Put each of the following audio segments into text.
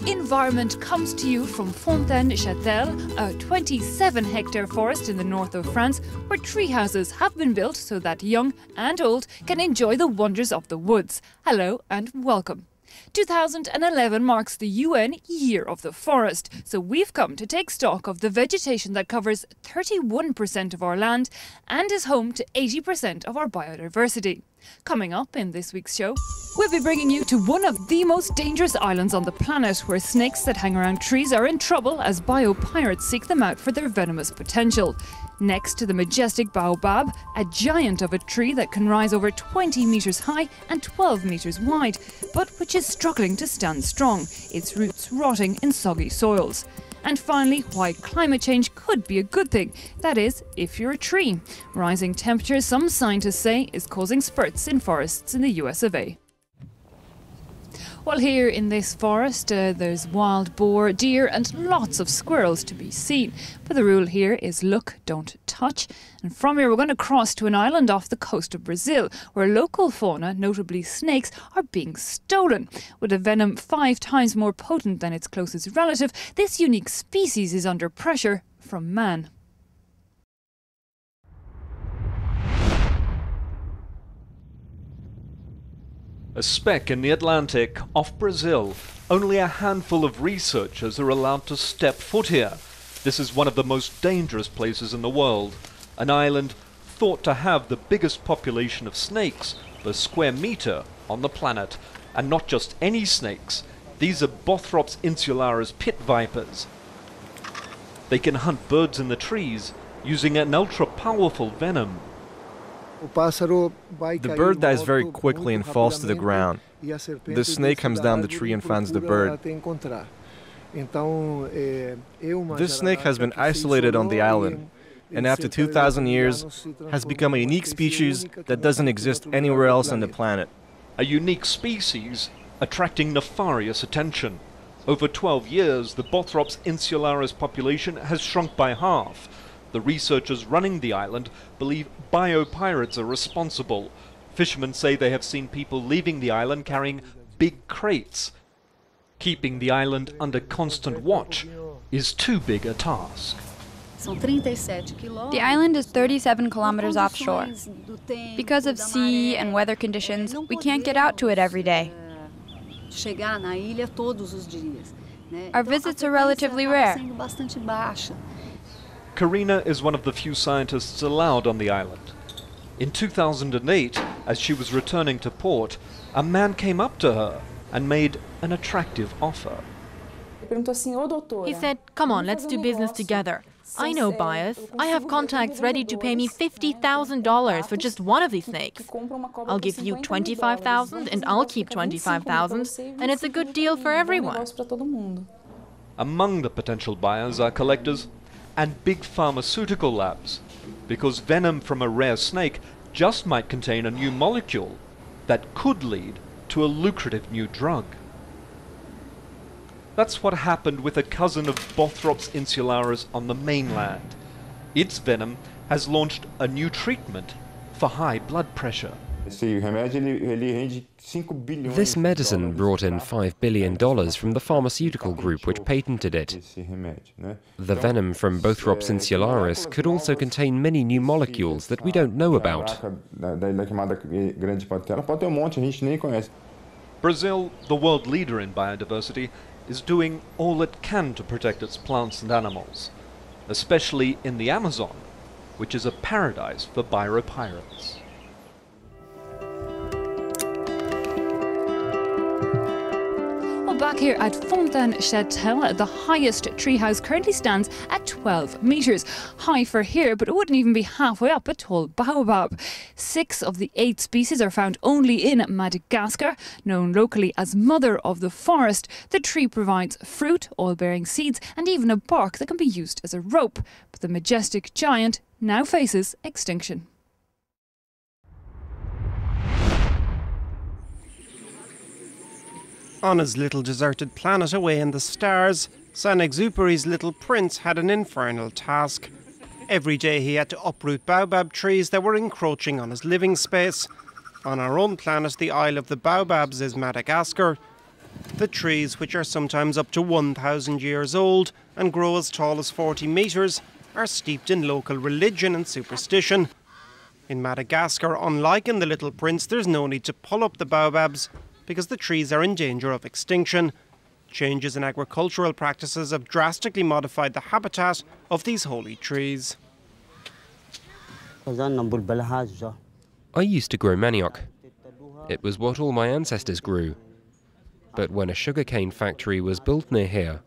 Environment comes to you from Fontaine-Châtel, a 27 hectare forest in the north of France where tree houses have been built so that young and old can enjoy the wonders of the woods. Hello and welcome. 2011 marks the UN Year of the Forest, so we've come to take stock of the vegetation that covers 31% of our land and is home to 80% of our biodiversity. Coming up in this week's show, we'll be bringing you to one of the most dangerous islands on the planet where snakes that hang around trees are in trouble as biopirates seek them out for their venomous potential. Next to the majestic baobab, a giant of a tree that can rise over 20 metres high and 12 metres wide, but which is struggling to stand strong, its roots rotting in soggy soils. And finally, why climate change could be a good thing. That is, if you're a tree. Rising temperatures, some scientists say, is causing spurts in forests in the US of A. Well, here in this forest, uh, there's wild boar, deer, and lots of squirrels to be seen. But the rule here is look, don't touch. And from here, we're going to cross to an island off the coast of Brazil, where local fauna, notably snakes, are being stolen. With a venom five times more potent than its closest relative, this unique species is under pressure from man. A speck in the Atlantic off Brazil. Only a handful of researchers are allowed to step foot here. This is one of the most dangerous places in the world. An island thought to have the biggest population of snakes per square meter on the planet. And not just any snakes. These are Bothrops insularis pit vipers. They can hunt birds in the trees using an ultra-powerful venom. The bird dies very quickly and falls to the ground. The snake comes down the tree and finds the bird. This snake has been isolated on the island and after 2,000 years has become a unique species that doesn't exist anywhere else on the planet. A unique species attracting nefarious attention. Over 12 years, the Bothrops insularis population has shrunk by half. The researchers running the island believe biopirates are responsible. Fishermen say they have seen people leaving the island carrying big crates. Keeping the island under constant watch is too big a task. The island is 37 kilometers offshore. Because of sea and weather conditions, we can't get out to it every day. Our visits are relatively rare. Karina is one of the few scientists allowed on the island. In 2008, as she was returning to port, a man came up to her and made an attractive offer. He said, Come on, let's do business together. I know buyers. I have contacts ready to pay me $50,000 for just one of these snakes. I'll give you 25,000 and I'll keep 25,000 and it's a good deal for everyone. Among the potential buyers are collectors and big pharmaceutical labs, because venom from a rare snake just might contain a new molecule that could lead to a lucrative new drug. That's what happened with a cousin of Bothrops insularis on the mainland. Its venom has launched a new treatment for high blood pressure. This medicine brought in $5 billion from the pharmaceutical group which patented it. The venom from Bothrops insularis could also contain many new molecules that we don't know about. Brazil, the world leader in biodiversity, is doing all it can to protect its plants and animals, especially in the Amazon, which is a paradise for biopirates. Back here at Fontaine-Châtel, the highest treehouse currently stands at 12 metres. High for here, but it wouldn't even be halfway up a tall baobab. Six of the eight species are found only in Madagascar. Known locally as Mother of the Forest, the tree provides fruit, oil-bearing seeds and even a bark that can be used as a rope. But the majestic giant now faces extinction. On his little deserted planet away in the stars, Saint-Exupéry's little prince had an infernal task. Every day he had to uproot baobab trees that were encroaching on his living space. On our own planet, the Isle of the Baobabs is Madagascar. The trees, which are sometimes up to 1,000 years old and grow as tall as 40 metres, are steeped in local religion and superstition. In Madagascar, unlike in the Little Prince, there's no need to pull up the baobabs because the trees are in danger of extinction. Changes in agricultural practices have drastically modified the habitat of these holy trees. I used to grow manioc. It was what all my ancestors grew. But when a sugarcane factory was built near here,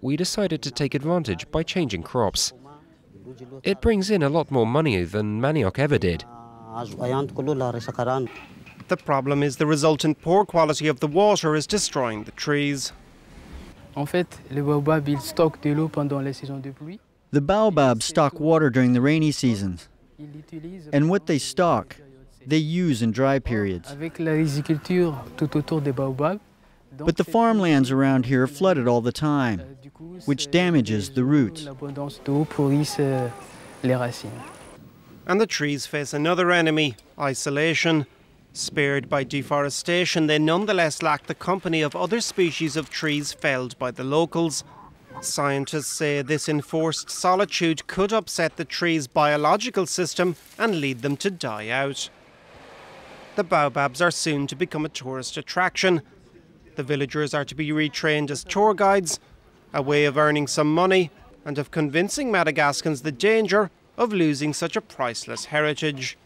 we decided to take advantage by changing crops. It brings in a lot more money than manioc ever did. The problem is the resultant poor quality of the water is destroying the trees. The baobabs stock water during the rainy seasons. And what they stock, they use in dry periods. But the farmlands around here are flooded all the time, which damages the roots. And the trees face another enemy isolation. Spared by deforestation, they nonetheless lack the company of other species of trees felled by the locals. Scientists say this enforced solitude could upset the tree's biological system and lead them to die out. The baobabs are soon to become a tourist attraction. The villagers are to be retrained as tour guides, a way of earning some money and of convincing Madagascans the danger of losing such a priceless heritage.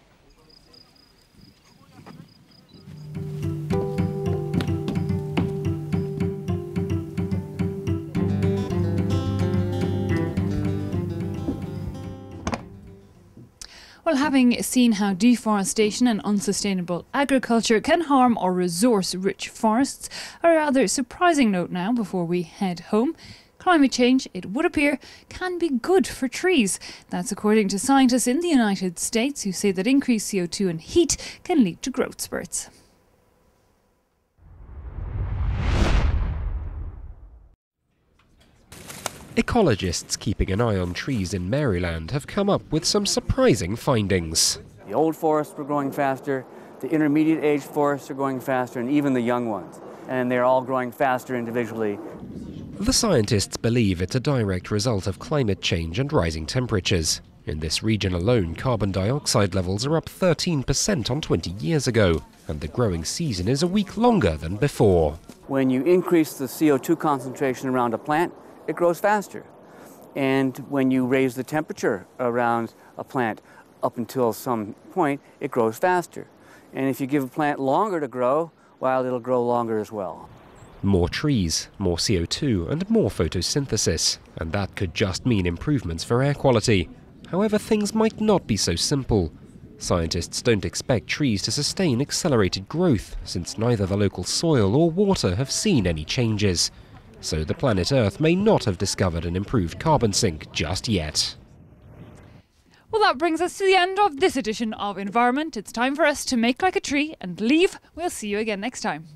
Well, having seen how deforestation and unsustainable agriculture can harm our resource rich forests, a rather surprising note now before we head home. Climate change, it would appear, can be good for trees. That's according to scientists in the United States who say that increased CO2 and heat can lead to growth spurts. Ecologists keeping an eye on trees in Maryland have come up with some surprising findings. The old forests were growing faster, the intermediate age forests are growing faster, and even the young ones. And they're all growing faster individually. The scientists believe it's a direct result of climate change and rising temperatures. In this region alone, carbon dioxide levels are up 13% on 20 years ago, and the growing season is a week longer than before. When you increase the CO2 concentration around a plant, it grows faster. And when you raise the temperature around a plant up until some point, it grows faster. And if you give a plant longer to grow, well, it'll grow longer as well. More trees, more CO2, and more photosynthesis. And that could just mean improvements for air quality. However, things might not be so simple. Scientists don't expect trees to sustain accelerated growth, since neither the local soil or water have seen any changes so the planet Earth may not have discovered an improved carbon sink just yet. Well, that brings us to the end of this edition of Environment. It's time for us to make like a tree and leave. We'll see you again next time.